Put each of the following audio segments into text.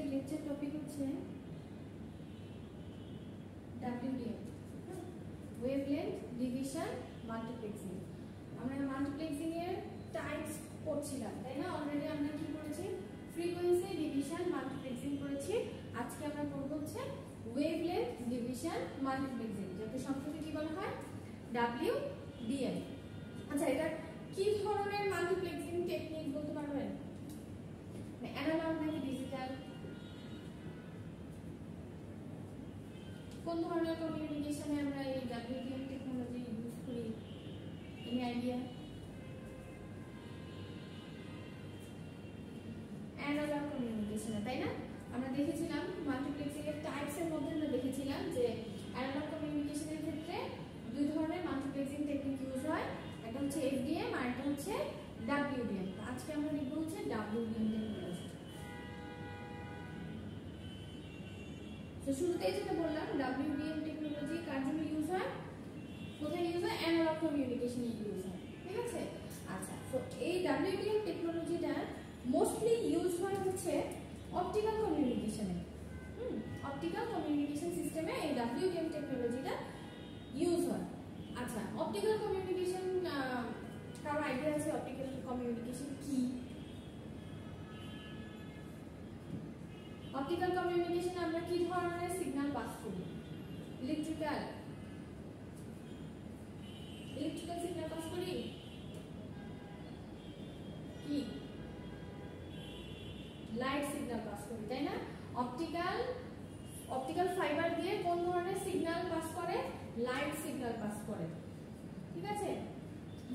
আজকের lecture topic হচ্ছে division multiplexing আমরা মাল্টিপ্লেক্সিং এর টাইপস পড়ছিলাম তাই না? অলরেডি আমরা কি করেছি? ফ্রিকোয়েন্সি ডিভিশন মাল্টিপ্লেক্সিং করেছি। আজকে আমরা পড়ব হচ্ছে ওয়েভলেন্থ ডিভিশন মাল্টিপ্লেক্সিং যাকে সংক্ষেপে কি বলা হয়? ডাব্লিউডিএম আচ্ছা আমরা দেখেছিলাম মাল্টিপ্লেক্সিং এর টাইপস এর মধ্যে আমরা দেখেছিলাম যে অ্যানালগ কমিউনিকেশনের ক্ষেত্রে দুই ধরনের মাল্টিপ্লেক্সিং টেকনিক ইউজ হয়। একটা হচ্ছে এফডিএম আর একটা হচ্ছে ডাব্লিউডিএম আজকে আমরা দেখব হচ্ছে ডাব্লিউডিএম টেকনোলজি তো শুরুতেই যেটা বললাম ডাব্লিউডিএম টেকনোলজি কার জন্য ইউজ হয়? কোথায় ইউজ হয়? অ্যানালগ কমিউনিকেশনে ইউজ হয়। ঠিক আছে? আচ্ছা তো এই ডাব্লিউডিএম টেকনোলজিটা মোস্টলি ইউজ হয় হচ্ছে অপটিক্যাল কমিউনিকেশনে হুম অপটিক্যাল কমিউনিকেশন সিস্টেমে এই ডাব্লিউডিএম টেকনোলজিটা ইউজ হয়। আচ্ছা অপটিক্যাল কমিউনিকেশন কারও আইডিয়া আছে অপটিক্যাল কমিউনিকেশন কি? অপটিক্যাল কমিউনিকেশন আমরা কি ধরনের সিগন্যাল পাস করি? ইলেকট্রিক্যাল ইলেকট্রিক্যাল সিগন্যাল পাস করি কি লাইট সিগন্যাল পাস করি তাই না অপটিক্যাল অপটিক্যাল ফাইবার দিয়ে কোন ধরনের সিগন্যাল পাস করে লাইট সিগন্যাল পাস করে ঠিক আছে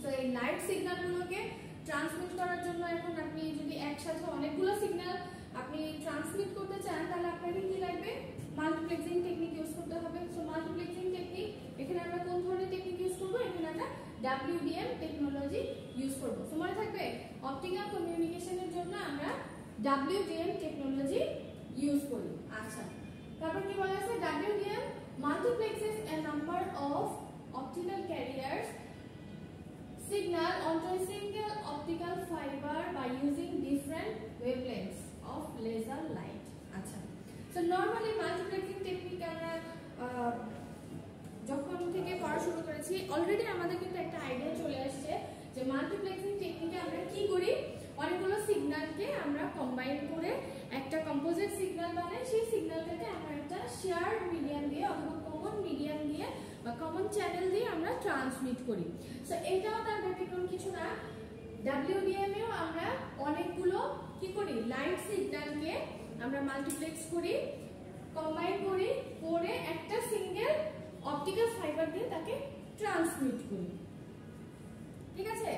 তো এই লাইট সিগন্যালগুলোকে ট্রান্সমিট করার জন্য এখন আপনি যদি একসাথে অনেকগুলো সিগন্যাল আপনি ট্রান্সমিট করতে চান তাহলে আপনাকে কি লাগবে মাল্টিপ্লেক্সিং টেকনিক ইউজ করতে হবে সো মাল্টিপ্লেক্সিং টেকনিক এখানে আমরা কোন ধরনের টেকনিক ইউজ করব এখানে আমরা ডাব্লিউডিএম টেকনোলজি ইউজ করব। সো মনে থাকবে অপটিক্যাল কমিউনিকেশনের জন্য আমরা ডাব্লিউডিএম টেকনোলজি ইউজ করি। আচ্ছা তারপর কি বলা আছে? WDM multiplexes a number of optical carriers, signal onto a single optical fiber by using different wavelengths of laser light আচ্ছা সো নরমালি মাল্টিপ্লেক্সিং টেকনিক আমরা যখন থেকে পড়া শুরু করেছি। অলরেডি আমাদের কিন্তু একটা আইডিয়া চলে আসছে যে মাল্টিপ্লেক্সিং টেকনিকে আমরা কি করি? অনেকগুলো সিগন্যালকে আমরা কম্বাইন করে একটা কম্পোজিট সিগন্যাল বানাই। সেই সিগন্যালটাকে আমরা একটা শেয়ার্ড মিডিয়াম দিয়ে অথবা কমন মিডিয়াম দিয়ে বা কমন চ্যানেল দিয়ে আমরা ট্রান্সমিট করি। সো এটাও তার ব্যতিক্রম কিছু না। ডাব্লিউডিএম এও আমরা অনেকগুলো কি করি? লাইট সিগন্যালকে আমরা মাল্টিপ্লেক্স করি কম্বাইন করি, করে একটা সিঙ্গেল অপটিক্যাল ফাইবার দিয়ে তাকে ট্রান্সমিট করি। ঠিক আছে?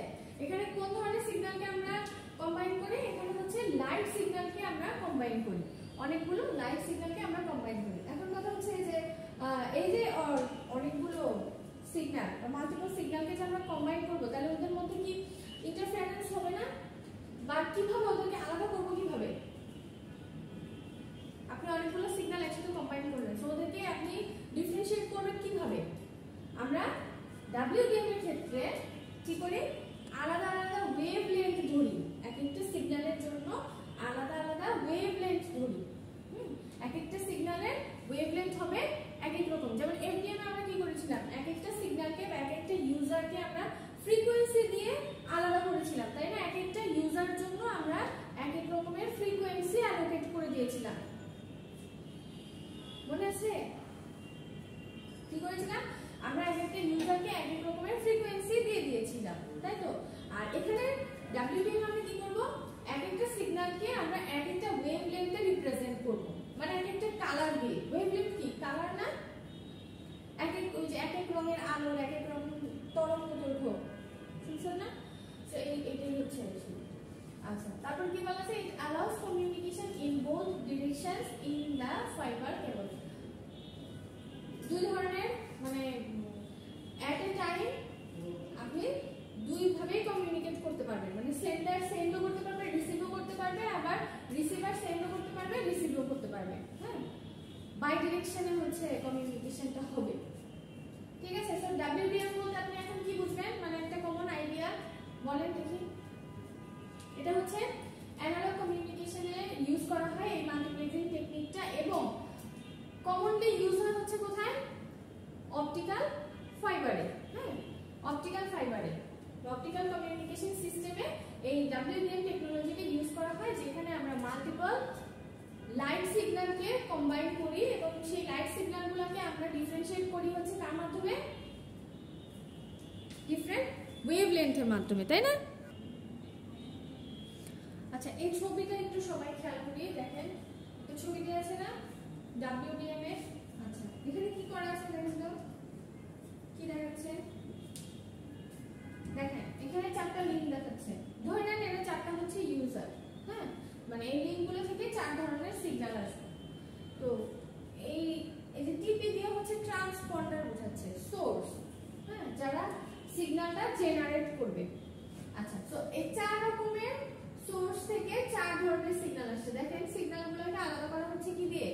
এখানে কোন ধরনের সিগন্যালকে আমরা কম্বাইন করি? এখানে হচ্ছে লাইট সিগন্যালকে আমরা কম্বাইন করি। অনেকগুলো লাইট সিগন্যালকে আমরা কম্বাইন করি। এখন কথা হচ্ছে যে এই যে অনেকগুলো সিগন্যাল মাল্টিপল সিগন্যালকে যে আমরা কম্বাইন করব তাহলে ওদের মধ্যে কি ইন্টারফারেন্স হবে না বা কীভাবে ওদেরকে আলাদা করব কীভাবে আপনি অনেকগুলো সিগন্যাল একসাথে কম্বাইন করলেন সো ওদেরকে আপনি ডিফারেন্সিয়েট করবেন কীভাবে আমরা ডাব্লিউডিএম এর ক্ষেত্রে কি করি আলাদা আলাদা ওয়েভ লেন্থ ধরি এক একটা সিগন্যালের জন্য আলাদা আলাদা ওয়েভ লেন্থ ধরি এক একটা সিগন্যালের ওয়েভ লেন্থ হবে এক এক রকম যেমন এফডিএম আমরা কি করেছিলাম এক একটা সিগন্যালকে বা এক একটা ইউজারকে আমরা ফ্রিকোয়েন্সি দিয়ে আলাদা করেছিলাম তাই না এক একটা ইউজার জন্য আমরা এক এক রকমের ফ্রিকোয়েন্সি অ্যালোকেট করে দিয়েছিলাম মনে আছে কি করেছিলাম আমরা এক একটা ইউজারকে এক এক রকমের ফ্রিকোয়েন্সি দিয়ে দিয়েছিলাম তাই তো আর এখানে ডাব্লিউডিএম আমরা কি করব এক একটা সিগন্যালকে আমরা এক একটা ওয়েভ লেন্থে রিপ্রেজেন্ট করব মানে এক একটা কালার দিয়ে ওয়েভ লেন্থ কি কালার না এক এক ওই যে এক এক রঙের আলোর এক এক রকম তরঙ্গ দৈর্ঘ্য শুনছেন না? এই এটাই আচ্ছা তারপর কি বলা আছে it allows communication in both directions in the fibre cable দুই ধরনের মানে অ্যাট এ টাইম আপনি দুই ভাবেই কমিউনিকেট করতে পারবেন মানে সেন্ডার সেন্ডও করতে পারবে রিসিভও করতে পারবে আবার রিসিভার সেন্ডও করতে পারবে রিসিভও করতে পারবে হ্যাঁ বাই ডিরেকশনে হচ্ছে কমিউনিকেশনটা হবে ঠিক আছে স্যার ডাব্লিউডিএম বলতে আপনি এখন কি বুঝবেন মানে একটা কমন আইডিয়া বলেন দেখি এটা হচ্ছে অ্যানালগ কমিউনিকেশনে ইউজ করা হয় এই মাল্টিপ্লেক্সিং অপটিক্যাল ফাইবারে অপটিক্যাল কমিউনিকেশন সিস্টেমে এই ডাব্লিউডিএম টেকনোলজিকে ইউজ করা হয়, যেখানে আমরা মাল্টিপল লাইট সিগন্যালকে কম্বাইন করি এবং সেই লাইট সিগন্যালগুলোকে আমরা ডিফারেন্সিয়েট করি হচ্ছে তার মাধ্যমে ডিফারেন্ট ওয়েভলেন্থের মাধ্যমে, তাই না? আচ্ছা এই ছবিটা একটু সবাই খেয়াল করি দেখেন। এই ছবিটি আছে না? ডাব্লিউডিএম এর? আচ্ছা এখানে কি করা আছে দেখেন তো? কি দেখাচ্ছে? দেখেন, এখানে চারটা লিঙ্ক দেখাচ্ছে। ধরে নেন এটা চারটা হচ্ছে ইউজার হ্যাঁ? মানে এই লিঙ্কগুলো থেকে চার ধরনের সিগন্যাল আসবে। তো এই এই যে টিপি দিয়ে হচ্ছে ট্রান্সপন্ডার বোঝাচ্ছে সোর্স হ্যাঁ? যারা সিগন্যালটা জেনারেট করবে। আচ্ছা তো এই চার রকমের সোর্স থেকে চার ধরনের সিগন্যাল আসছে। দেখেন সিগন্যালগুলোকে আলাদা করা হচ্ছে কি দিয়ে?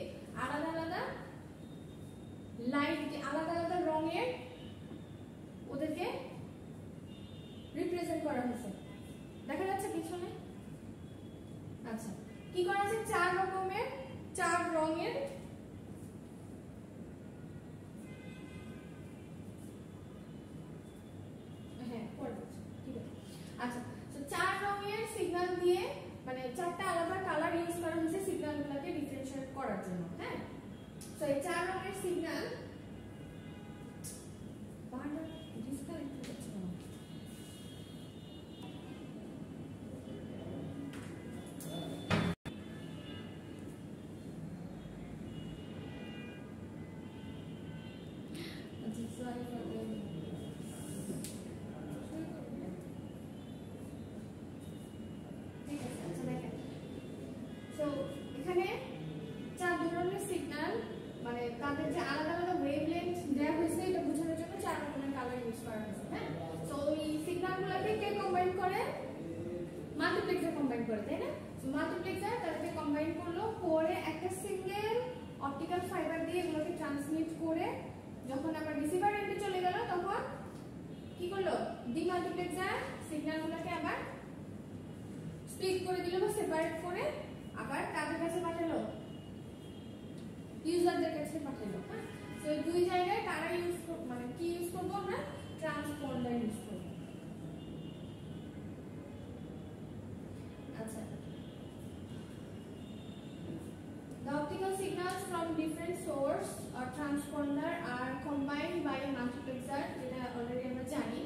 Or transponder are combined by a multiplexer, যেটা already আমরা জানি।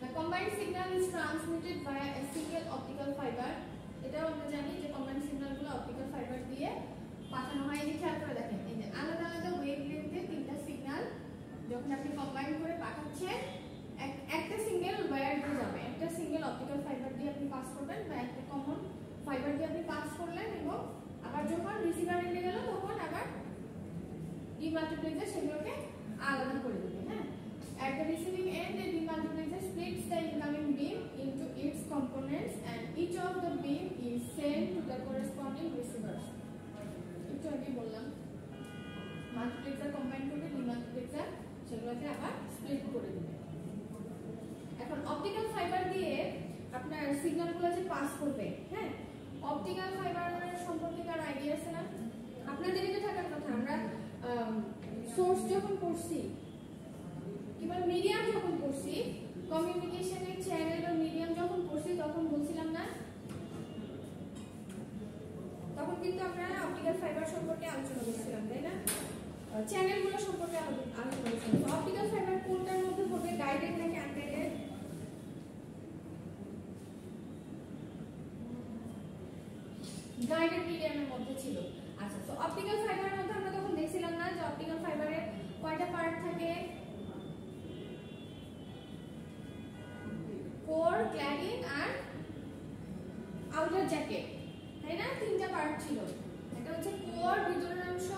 The combined signal is transmitted via a single optical fiber এটাও আমরা জানি যে কম্বাইন্ড সিগন্যালগুলো গুলো ফাইবার দিয়ে পাঠানো হয়। এই খেয়াল করে দেখেন, এই যে আলাদা আলাদা ওয়েভলেন্থে তিনটা সিগন্যাল যখন আপনি কম্বাইন করে পাঠাচ্ছেন, এক- একটা সিঙ্গেল ওয়্যার দিয়ে যাবে। একটা সিঙ্গেল অপটিক্যাল ফাইবার দিয়ে আপনি পাস করবেন বা একটা কমন ফাইবার দিয়ে আপনি পাস করলেন এবং আবার যখন রিসিভার এন্ডে গেল, তখন আবার ডিমাল্টিপ্লেক্সার সেগুলোকে আলাদা করে দেবে হ্যাঁ? At the receiving end, the demultiplexer splits the incoming beam into its components and each of the beam is sent to the corresponding receivers. একটু আগে বললাম মাল্টিপ্লেক্সার কম্বাইন করবে ডিমাল্টিপ্লেক্সার সেগুলোকে আবার স্প্লিট করে দেবে। এখন অপটিক্যাল ফাইবার দিয়ে আপনার সিগন্যালগুলো যে পাস করবে হ্যাঁ? অপটিক্যাল ফাইবার সম্পর্কে কার আইডিয়া আছে না? আপনাদেরই তো থাকার কথা আমরা সোর্স যখন পড়ছি কিংবা মিডিয়াম যখন পড়ছি কমিউনিকেশনের চ্যানেল বা মিডিয়াম যখন পড়ছি তখন বলছিলাম না? তখন কিন্তু আমরা অপটিক্যাল ফাইবার সম্পর্কে আলোচনা করছিলাম, তাই না? চ্যানেলগুলো সম্পর্কে আলোচনা করছিলাম। অপটিক্যাল ফাইবার কোনটার মধ্যে পড়বে গাইডেড নাকি আনগাইডেড গাইডেড মিডিয়ামের মধ্যে ছিল। আচ্ছা তো অপটিক্যাল ফাইবারের মধ্যে আমরা তখন দেখছিলাম না যে অপটিক্যাল ফাইবারের কয়টা পার্ট থাকে কোর ক্ল্যাডিং আর আউটার জ্যাকেট তাই না? তিনটা পার্ট ছিল। এটা হচ্ছে কোর ভিতরের অংশ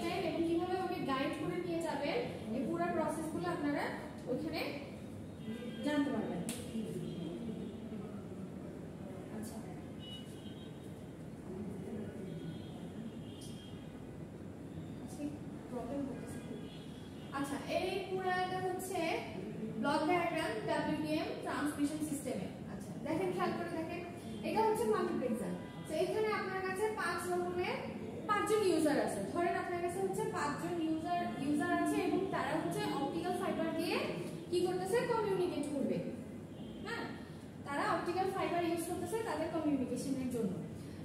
ফেলবেন এবং কীভাবে ওকে গাইড করে নিয়ে যাবেন, এই পুরো প্রসেসগুলো আপনারা ওইখানে জানতে পারবেন আচ্ছা প্রবলেম হচ্ছে আচ্ছা এই পুরাটা হচ্ছে ব্লক ডায়াগ্রাম ডাব্লিউডিএম ট্রান্সমিশন সিস্টেমে আচ্ছা দেখেন খেয়াল করে দেখেন এটা হচ্ছে মাল্টিপ্লেক্সার তো এখানে আপনার কাছে পাঁচ রকমের পাঁচজন ইউজার আছে ধরেন আপনার কাছে হচ্ছে পাঁচজন ইউজার ইউজার আছে এবং তারা হচ্ছে অপটিক্যাল ফাইবার দিয়ে কি করতেছে কমিউনিকেট করবে হ্যাঁ তারা অপটিক্যাল ফাইবার ইউজ করতেছে তাদের কমিউনিকেশনের জন্য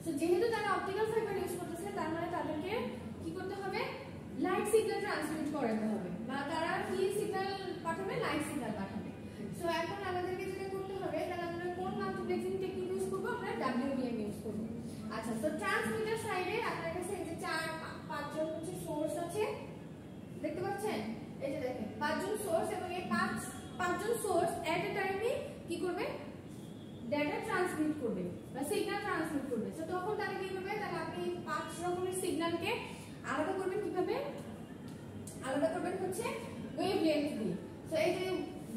তো যেহেতু তারা অপটিক্যাল ফাইবার ইউজ করতেছে তার মানে তাদেরকে কি করতে হবে লাইট সিগন্যাল ট্রান্সমিট করাতে হবে বা তারা কি সিগন্যাল এখন আমাদেরকে যেটা করতে হবে, তাহলে আমরা কোন মাল্টিপ্লেক্সিং আমরা ডাব্লিউডিএম ইউজ করব। আচ্ছা তো ট্রান্সমিটার সাইডে আপনার কাছে চার পাঁচজন সোর্স আছে। দেখতে পাচ্ছেন? এই যে সোর্স এবং পাঁচ, পাঁচজন সোর্স এট এ টাইমে কি করবে? ডেটা ট্রান্সমিট করবে, বা সিগন্যাল ট্রান্সমিট করবে। তো তখন তারা কি করবে? তাহলে আপনি পাঁচ রকমের সিগন্যালকে আলাদা করবেন কীভাবে? আলাদা করবেন হচ্ছে দিয়ে। তো এই যে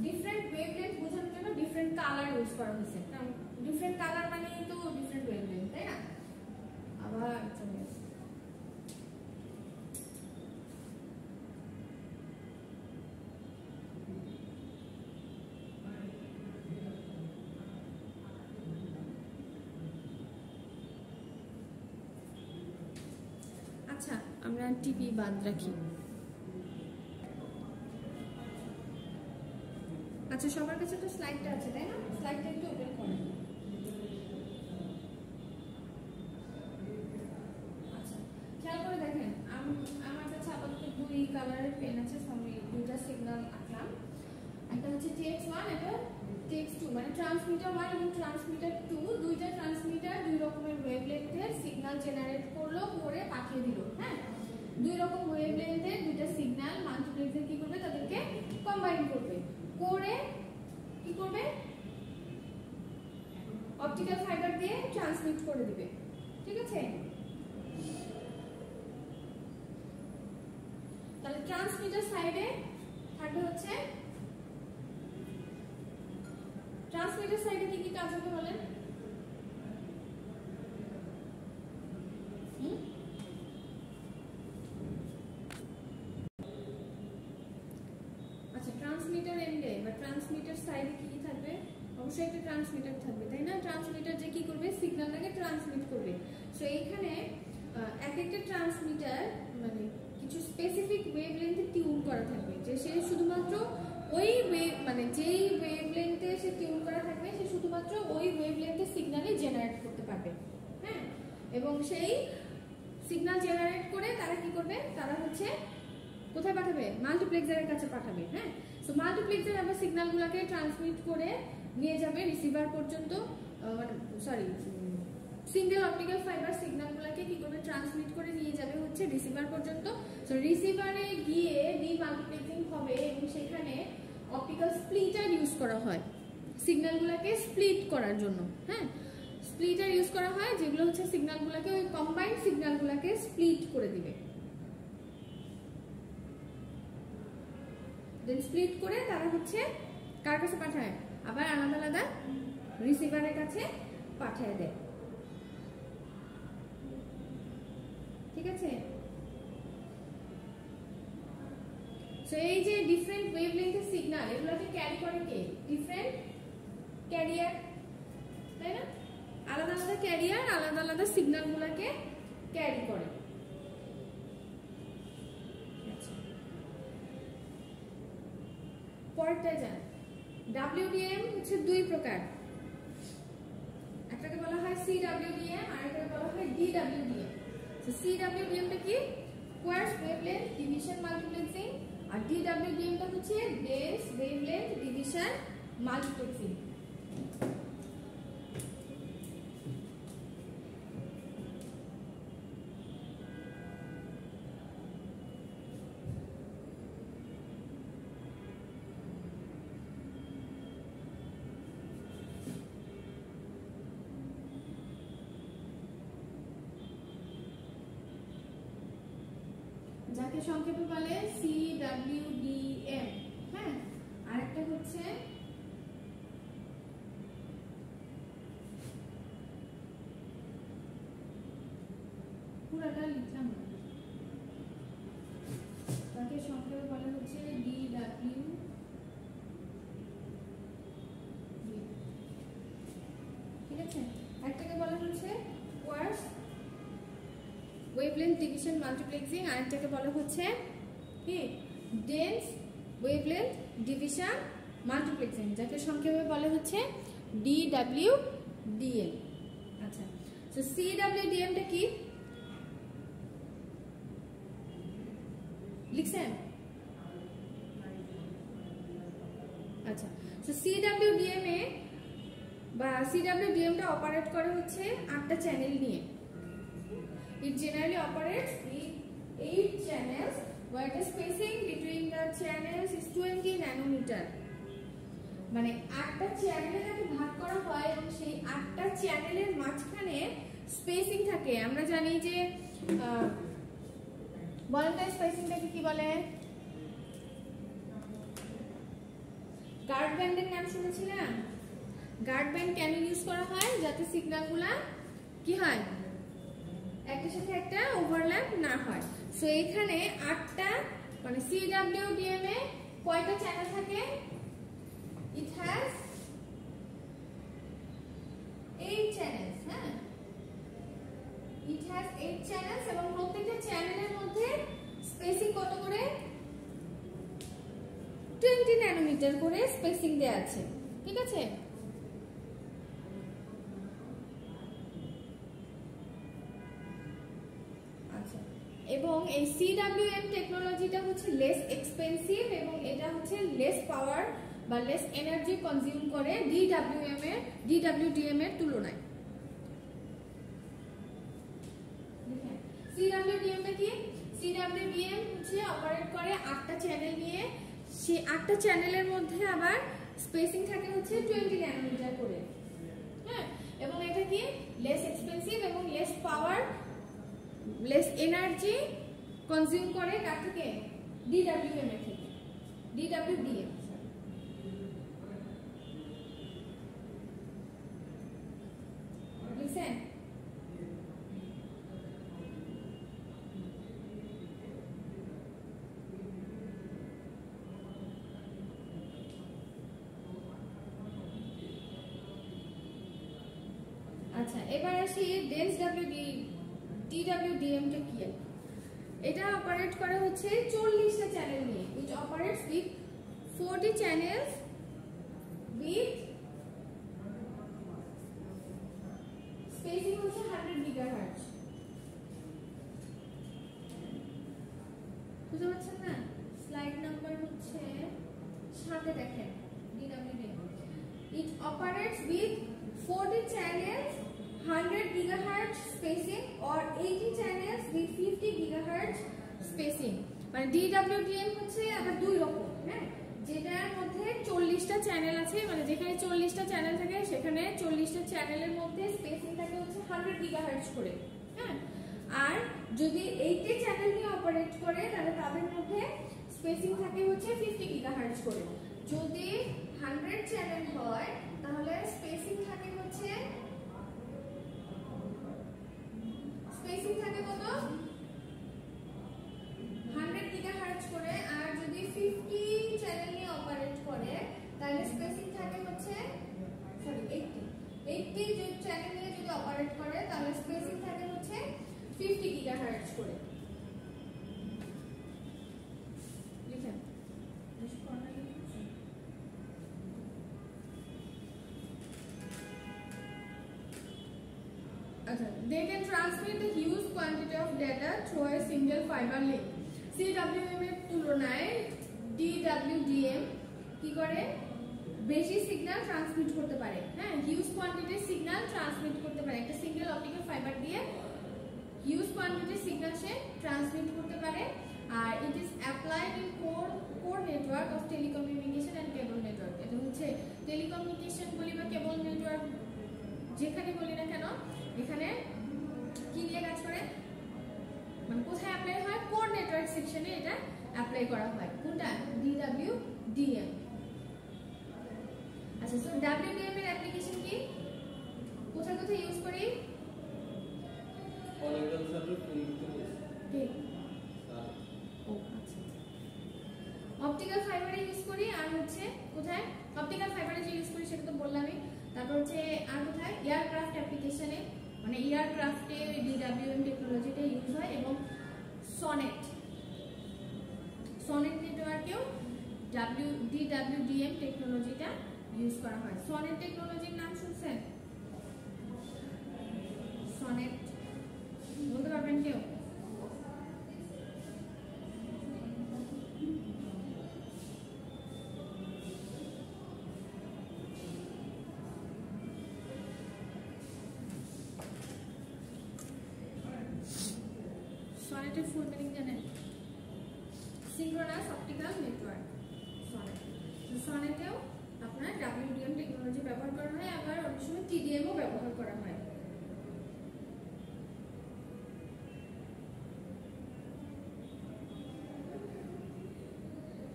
ডিফারেন্ট ওয়েভলেন্থ বোঝানোর জন্য ডিফারেন্ট কালার ইউজ করা হয়েছে। ডিফারেন্ট কালার মানে তো ডিফারেন্ট ওয়েভলেন্থ তাই না? আবার চলে আচ্ছা আমরা টিভি বাদ রাখি। আচ্ছা সবার কাছে তো স্লাইডটা আছে, তাই না? স্লাইডটা একটু ওপেন করেন আচ্ছা খেয়াল করে দেখেন আমার কাছে আপাতত দুই কালারের পেন আছে দুইটা একটা হচ্ছে টেক্স ওয়ান একটা টেক্স টু মানে ট্রান্সমিটার ওয়ান ট্রান্সমিটার টু দুইটা ট্রান্সমিটার দুই রকমের জেনারেট করল, করে পাঠিয়ে দিল হ্যাঁ? দুই রকম ওয়েভলেন্থের দুইটা সিগন্যাল মাল্টিপ্লেক্সের কি করবে? তাদেরকে কম্বাইন করবে। করে কি করবে? অপটিক্যাল ফাইবার দিয়ে ট্রান্সমিট করে দিবে। ঠিক আছে? তাহলে ট্রান্সমিটার সাইডে থাকবে হচ্ছে ট্রান্সমিটার সাইডে কি কি কাজ হবে বলেন হুম? আচ্ছা ট্রান্সমিটার এন্ডে বা ট্রান্সমিটার সাইডে কি কি থাকবে অবশ্যই একটা ট্রান্সমিটার থাকবে তাই না ট্রান্সমিটার যে কি করবে সিগন্যালটাকে ট্রান্সমিট করবে সো এইখানে এক একটা ট্রান্সমিটার মানে কিছু স্পেসিফিক ওয়েভলেন্থে টিউন করা থাকবে। যে সে শুধুমাত্র ওই ওয়েভ মানে যেই ওয়েভলেন্থে সে টিউন করা থাকবে, সে শুধুমাত্র ওই ওয়েভলেন্থের সিগন্যালই জেনারেট করতে পারবে। হ্যাঁ? এবং সেই সিগন্যাল জেনারেট করে তারা কি করবে? তারা হচ্ছে কোথায় পাঠাবে? মাল্টিপ্লেক্সারের কাছে পাঠাবে হ্যাঁ? সো মাল্টিপ্লেক্সার আবার সিগন্যালগুলোকে ট্রান্সমিট করে নিয়ে যাবে রিসিভার পর্যন্ত সরি সিঙ্গেল অপটিক্যাল ফাইবার সিগন্যালগুলোকে কি করবে? ট্রান্সমিট করে নিয়ে যাবে হচ্ছে রিসিভার পর্যন্ত। সো রিসিভারে গিয়ে ডিমাল্টিপ্লেক্সিং হবে এবং সেখানে অপটিক্যাল স্প্লিটার ইউজ করা হয়। সিগন্যালগুলোকে স্প্লিট করার জন্য হ্যাঁ? স্প্লিটার ইউজ করা হয়, যেগুলো হচ্ছে সিগন্যালগুলোকে ওই কম্বাইন্ড সিগন্যালগুলোকে স্প্লিট করে দিবে। দেন স্প্লিট করে তারা হচ্ছে কার কাছে পাঠায়? আবার আলাদা আলাদা রিসিভারের কাছে পাঠিয়ে দেয়। ঠিক আছে? সো এই যে ডিফারেন্ট ওয়েভলেন্থের সিগন্যাল এগুলোকে ক্যারি করে কে? ডিফারেন্ট ক্যারিয়ার তাই না? আলাদা আলাদা ক্যারিয়ার আলাদা আলাদা সিগন্যালগুলোকে ক্যারি করে। পরেরটা যান ডাব্লিউডিএম হচ্ছে দুই প্রকার। একটাকে বলা হয় সি সিডাব্লিউডিএম আর একটাকে বলা হয় ডি ডিডাব্লিউডিএম তো টা কি কোয়ার্স ওয়েভলেন্থ ডিভিশন মাল্টিপ্লেক্সিং আর ডিডাব্লিউডিএমটা হচ্ছে বেস ওয়েভলেন্থ ডিভিশন মাল্টিপ্লেক্সিং পুরাটা লিখলাম। তাকে সংক্ষেপে বলা হচ্ছে ডি ডাব্লিউ ঠিক আছে? একটাকে বলা হচ্ছে ওয়ার্স ওয়েভলেন্থ ডিভিশন মাল্টিপ্লেক্সিং আরেকটাকে বলা হচ্ছে কি? ডেন্স ওয়েভলেন্থ ডিভিশন মাল্টিপ্লেক্সিং, যাকে সংক্ষেপে বলা হচ্ছে ডি ডাব্লিউ ডিএম আচ্ছা তো সি ডাব্লিউ ডিএমটা কি লিখছেন আচ্ছা তো সিডাব্লিউডিএম বা সিডাব্লিউডিএমটা অপারেট করে হচ্ছে আটটা চ্যানেল নিয়ে। It generally operates eight channels where the spacing between the channels is 20 nanometre মানে আটটা চ্যানেলে যাকে ভাগ করা হয় এবং সেই আটটা চ্যানেলের মাঝখানে স্পেসিং থাকে। আমরা জানি যে বলেন স্পেসিংটাকে কি বলে? গার্ড ব্যান্ডের নাম শুনেছিলাম? গার্ড ব্যান্ড কেন ইউজ করা হয়? যাতে সিগন্যালগুলা কি হয়? একটার সাথে একটা ওভারল্যাপ না হয়। সো এখানে আটটা মানে সি সিডাব্লিউডিএম এ কয়টা চ্যানেল থাকে? ইট হ্যাজ এইট চ্যানেলস হ্যাঁ? ইট হ্যাজ এইট চ্যানেলস এবং প্রত্যেকটা চ্যানেলের মধ্যে স্পেসিং কত করে? 20 ন্যানোমিটার করে স্পেসিং দেয়া আছে, ঠিক আছে? আচ্ছা। এবং এই সিডাব্লিউএম টেকনোলজিটা হচ্ছে লেস এক্সপেন্সিভ এবং এটা হচ্ছে লেস পাওয়ার বা লেস এনার্জি কনজিউম করে ডিডাব্লিউএম এর ডিডাব্লিউডিএম এর তুলনায় সিডাব্লিউডিএমটা কি সিডাব্লিউডিএম হচ্ছে অপারেট করে আটটা চ্যানেল নিয়ে সেই আটটা চ্যানেলের মধ্যে আবার স্পেসিং থাকে হচ্ছে টোয়েন্টি ন্যানোমিটার করে। হ্যাঁ? এবং এটা কি? লেস এক্সপেন্সিভ এবং less power less energy consume করে কার থেকে? ডিডাব্লিউএম এর থেকে। ডিডাব্লিউডিএম আচ্ছা এবার আসি ডেন্স ডাব্লিউডি ডিডাব্লিউডিএম টা কি এটা অপারেট করা হচ্ছে চল্লিশটা চ্যানেল নিয়ে which operates with forty channels with spacing হচ্ছে হান্ড্রেড গিগাহার্টজ বুঝতে পারছেন না স্লাইড নাম্বার হচ্ছে সাথে দেখেন DWDM it operates with 40 channels 100 gigahertz spacing or 80 channels with 50 gigahertz spacing মানে হচ্ছে আবার দুই রকম হ্যাঁ? যেটার মধ্যে চল্লিশটা চ্যানেল আছে মানে যেখানে চল্লিশটা চ্যানেল থাকে, সেখানে চল্লিশটা চ্যানেলের মধ্যে স্পেসিং থাকে হচ্ছে হান্ড্রেড গিগাহার্টজ করে হ্যাঁ? আর যদি এইটে চ্যানেল নিয়ে অপারেট করে, তাহলে তাদের মধ্যে স্পেসিং থাকে হচ্ছে ফিফটি গিগাহার্টজ করে। যদি হান্ড্রেড চ্যানেল হয়, তাহলে স্পেসিং থাকে হচ্ছে spacing through a single fiber link. CWM এর তুলনায় DWDM কি করে? বেশি সিগন্যাল ট্রান্সমিট করতে পারে। হ্যাঁ হিউজ কোয়ান্টিটির সিগন্যাল ট্রান্সমিট করতে পারে। একটা সিঙ্গেল অপটিক্যাল ফাইবার দিয়ে হিউজ কোয়ান্টিটির সিগন্যাল সে ট্রান্সমিট করতে পারে। আর it is applied in core core network of telecommunication and cable network এটা হচ্ছে টেলিকমিউনিকেশন বলি বা কেবল নেটওয়ার্ক যেখানে বলি না কেন, এখানে কি দিয়ে কাজ করে? মানে কোথায় অ্যাপ্লাই হয়? কোর নেটওয়ার্ক সেকশন এটা অ্যাপ্লাই করা হয়? কোনটা? ডিডাব্লিউ ডিএম আচ্ছা সো ডাব্লিউডিএম এর অ্যাপ্লিকেশন কি? কোথায় কোথায় ইউজ করি? অনেকজন সার্ভিস ঠিক ও আচ্ছা। অপটিক্যাল ফাইবারে ইউজ করি আর হচ্ছে কোথায়? অপটিক্যাল ফাইবারে যে ইউজ করি সেটা তো বললামই। তারপর হচ্ছে আর কোথায়? এয়ারক্রাফট অ্যাপ্লিকেশনে মানে এয়ারক্রাফটে ডিডাব্লিউএম ডিডাব্লিউডিএম টেকনোলজিটা ইউজ করা হয়। সনেট টেকনোলজির নাম শুনছেন? সনেট বলতে পারবেন কেউ? সনেটের ফুল মিনিং জানেন সিঙ্ক্রোনাস অপটিক্যাল নেটওয়ার্ক সনেট সনেটেও আপনার ডাব্লিউডিএম টেকনোলজি ব্যবহার করা হয় আবার অনেক সময় টিডিএমও ব্যবহার করা হয়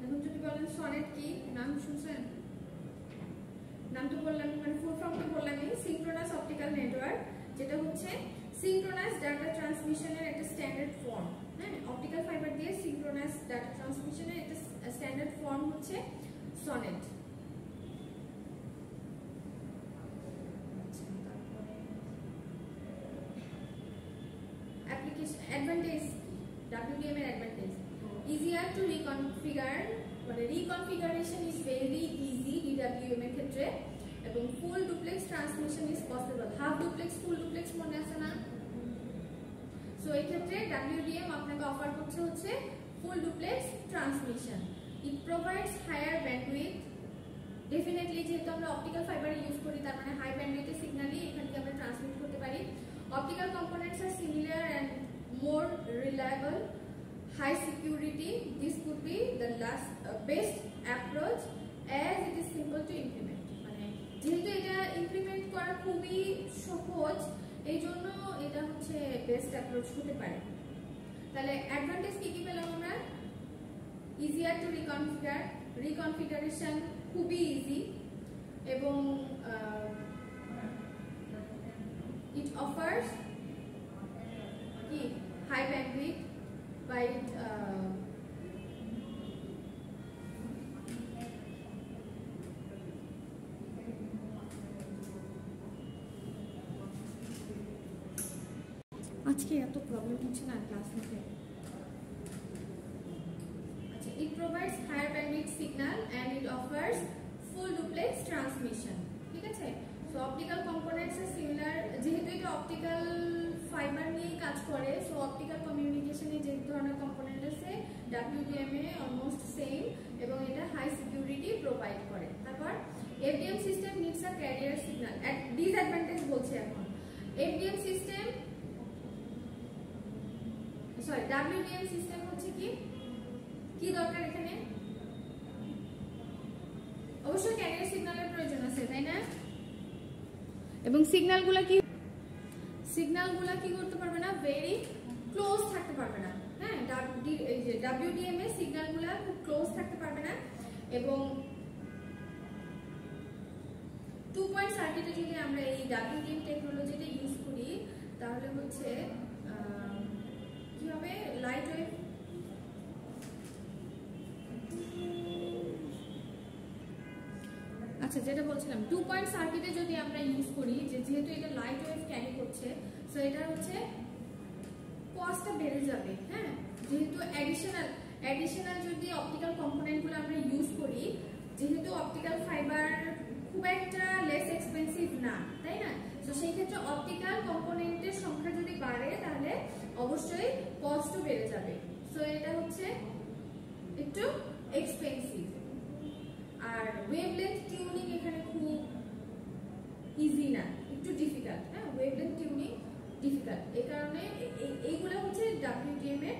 এখন যদি বলেন সনেট কি নাম শুনছেন নাম তো বললাম মানে ফুল ফর্ম তো বললামই সিঙ্ক্রোনাস অপটিক্যাল নেটওয়ার্ক যেটা হচ্ছে সিঙ্ক্রোনাস ডাটা ট্রান্সমিশনের একটা স্ট্যান্ডার্ড ফর্ম হ্যাঁ? অপটিক্যাল ফাইবার দিয়ে সিঙ্ক্রোনাস ডাটা ট্রান্সমিশনের একটা স্ট্যান্ডার্ড ফর্ম হচ্ছে সনেট মানে ক্ষেত্রে। এবং full duplex transmission is possible half duplex full duplex মনে আছে না? সো এই ক্ষেত্রে ডাব্লিউডিএম আপনাকে অফার করছে হচ্ছে full duplex transmission it provides higher bandwidth definitely যেহেতু আমরা অপটিক্যাল ফাইবার ইউজ করি তার মানে হাই ব্যান্ডউইথের সিগন্যালই এখান থেকে আমরা ট্রান্সমিট করতে পারি। Optical components R similar and more reliable high security this could be the last uh, best approach as it to implement. মানে যেহেতু এটা ইমপ্লিমেন্ট করা খুবই সহজ এই জন্য এটা হচ্ছে বেস্ট অ্যাপ্রোচ হতে পারে। তাহলে অ্যাডভান্টেজ কি কি পেলাম আমরা? ইজিয়ার টু রিকনফিগার রিকনফিগারেশন খুবই ইজি এবং ইট অফার্স কি? হাই ব্যান্ডউইথ by আজকে এত প্রবলেম হচ্ছে না ক্লাস নিতে আচ্ছা it provides higher bandwidth signal and it offers full duplex transmission ঠিক আছে? সো অপটিক্যাল কম্পোনেন্টস এর সিমিলার যেহেতু এটা অপটিক্যাল ফাইবার নিয়ে কাজ করে সো অপটিক্যাল কমিউনিকেশনে যে ধরনের কম্পোনেন্ট আছে এ অলমোস্ট সেম এবং এটা হাই সিকিউরিটি প্রোভাইড করে। তারপর FDM system needs a carrier signal disadvantage বলছে এখন। FDM system sorry WDM system হচ্ছে কি? কি দরকার এখানে? অবশ্যই ক্যারিয়ার সিগন্যালের প্রয়োজন আছে, তাই না? এবং সিগন্যালগুলো কি? সিগন্যালগুলো কি করতে পারবে না? ভেরি ক্লোজ থাকতে পারবে না। হ্যাঁ এই যে ডাব্লিউডিএম এর সিগন্যালগুলো খুব ক্লোজ থাকতে পারবে না। এবং টু পয়েন্ট সার্কিটে যদি আমরা এই ডাব্লিউডিএম টেকনোলজিটা ইউজ করি, তাহলে হচ্ছে আচ্ছা যেটা বলছিলাম টু পয়েন্ট সার্কিটে যদি আমরা ইউজ করি যেহেতু এটা লাইট ওয়েভ ক্যারি করছে সো এটা হচ্ছে কস্টটা বেড়ে যাবে হ্যাঁ? যেহেতু অ্যাডিশনাল অ্যাডিশনাল যদি অপটিক্যাল কম্পোনেন্টগুলো আমরা ইউজ করি, যেহেতু অপটিক্যাল ফাইবার খুব একটা লেস এক্সপেন্সিভ না, তাই না? তো সেই ক্ষেত্রে অপটিক্যাল কম্পোনেন্টের সংখ্যা যদি বাড়ে, তাহলে অবশ্যই কস্টও বেড়ে যাবে। সো এটা হচ্ছে একটু এক্সপেন্সিভ আর ওয়েভলেন্থ টিউনিং এখানে খুব ইজি না, একটু ডিফিকাল্ট হ্যাঁ? ওয়েভলেন্থ টিউনিং ডিফিকাল্ট এই কারণে এইগুলো হচ্ছে ডাব্লিউটিএম এর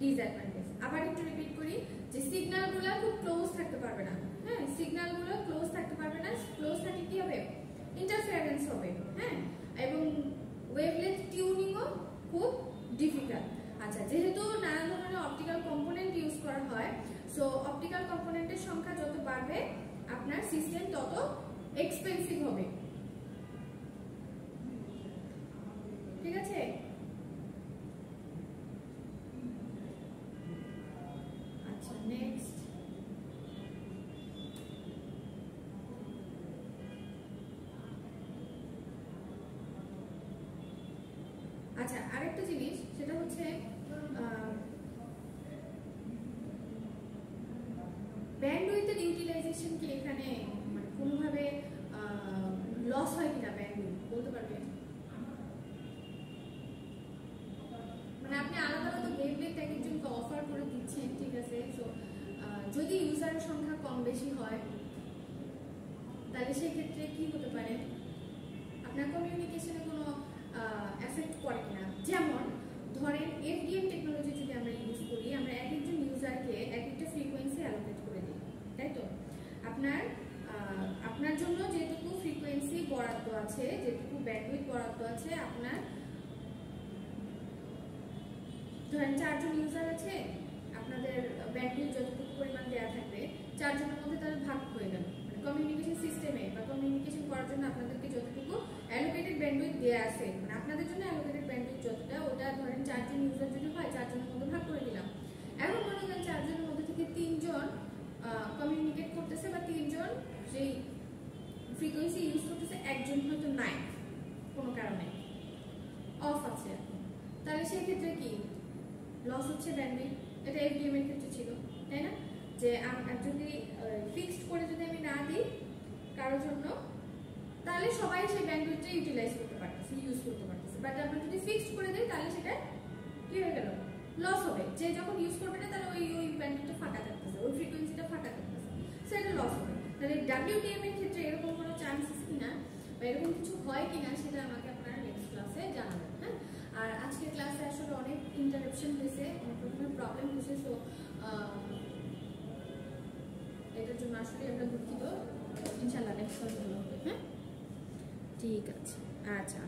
ডিসঅ্যাডভান্টেজ আবার একটু রিপিট করি, যে সিগন্যালগুলো খুব ক্লোজ থাকতে পারবে না হ্যাঁ? সিগন্যালগুলো ক্লোজ থাকতে পারবে না ক্লোজ থাকলে কি হবে ইন্টারফারেন্স হবে হ্যাঁ এবং ওয়েভলেন্থ টিউনিংও খুব ডিফিকাল্ট আচ্ছা যেহেতু নানা ধরনের অপটিক্যাল কম্পোনেন্ট বাড়বে আপনার সিস্টেম তত এক্সপেন্সিভ হবে ঠিক আছে আচ্ছা নেক্সট আচ্ছা আরেকটা জিনিস সেটা হচ্ছে ব্যান্ডউইথের ইউটিলাইজেশন কি এখানে মানে কোনোভাবে লস হয় কিনা ব্যান্ডউইথ বলতে পারবেন মানে আপনি আলাদা আলাদা ওয়েভলেন্থ এক একজনকে অফার করে দিচ্ছেন ঠিক আছে সো যদি ইউজারের সংখ্যা কম বেশি হয় তাহলে সেক্ষেত্রে কি হতে পারে? আপনার কমিউনিকেশনে কোনো এফেক্ট পড়ে কিনা যেমন ধরেন এফডিএম টেকনোলজি যদি আমরা ইউজ করি আমরা এক একজন ইউজারকে এক একটা ফ্রিকোয়েন্সি অ্যালোকেট করে দিই তাই তো আপনার আহ, আপনার জন্য যেটুকু ফ্রিকোয়েন্সি বরাদ্দ আছে যেটুকু ব্যান্ডউইথ বরাদ্দ আছে আপনার ধরেন চারজন ইউজার আছে আপনাদের ব্যান্ডউইথ যতটুকু পরিমাণ দেওয়া থাকবে চারজনের মধ্যে তাহলে ভাগ হয়ে গেল কমিউনিকেশন সিস্টেমে বা কমিউনিকেশন করার জন্য আপনাদেরকে যতটুকু অ্যালোকেটেড ব্যান্ডউইথ দেওয়া আছে মানে আপনাদের জন্য অ্যালোকেটেড ব্যান্ডউইথ যতটা ওটা ধরেন চারজন ইউজার যদি হয়, চারজনের মধ্যে ভাগ করে দিলাম। এখন মনে করেন চারজনের মধ্যে থেকে তিনজন কমিউনিকেট করতেছে বা তিনজন সেই ফ্রিকোয়েন্সি ইউজ করতেছে, একজন হয়তো নাই, কোনো কারণে। অফ আছে এখন। তাহলে সেই ক্ষেত্রে কি? লস হচ্ছে ব্যান্ডউইথ এটা এফডিএম এর ক্ষেত্রে ছিল, তাই না? যে যদি ফিক্সড করে যদি আমি না দিই কারোর জন্য, তাহলে সবাই সেই ব্যান্ডউইথটা ইউটিলাইজ করতে পারতেছে ইউজ করতে পারতেছে। বাট আমরা যদি ফিক্সড করে দিই, তাহলে সেটা কি হয়ে লস হবে। যে যখন ইউজ করবে না, তাহলে ওই ওই ব্যান্ডউইথটা ফাঁকা থাকতেছে, ওই ফ্রিকোয়েন্সিটা ফাঁকা থাকতেছে। সেটা লস হবে। তাহলে ডাব্লিউডিএম এর ক্ষেত্রে এরকম কোনো চান্সেস কিনা বা এরকম কিছু হয় কিনা, সেটা আমাকে আপনারা নেক্সট ক্লাসে জানাবেন হ্যাঁ? আর আজকের ক্লাসে আসলে অনেক ইন্টারাপশন হয়েছে, অনেক রকমের প্রবলেম হয়েছে সো এটার জন্য আসলে আমরা দুঃখিত। ইনশাল্লাহ নেক্সট ক্লাস ভালো হবে হ্যাঁ? ঠিক আছে। আচ্ছা